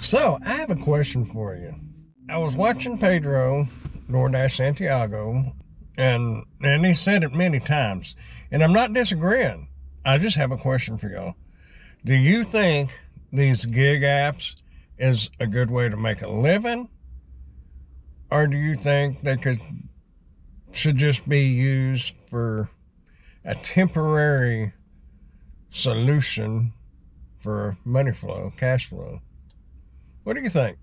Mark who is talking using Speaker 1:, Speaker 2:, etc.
Speaker 1: So, I have a question for you. I was watching Pedro, DoorDash Santiago, and and he said it many times. And I'm not disagreeing. I just have a question for y'all. Do you think these gig apps is a good way to make a living? Or do you think they could should just be used for a temporary solution for money flow, cash flow? What do you think?